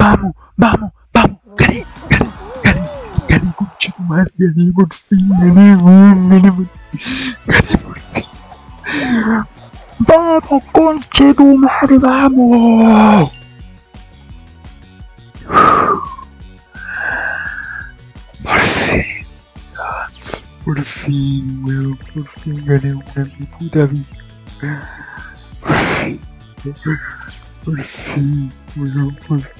Vamos, vamos, vamos. Gané, gané. Gané, contigo, madre. Gané por gané, gané por Gané por fin. Vamos, contigo, madre, vamos. Por fin. Por fin, weón, por fin gané una en mi puta vida. Por fin. Por weón, por fin.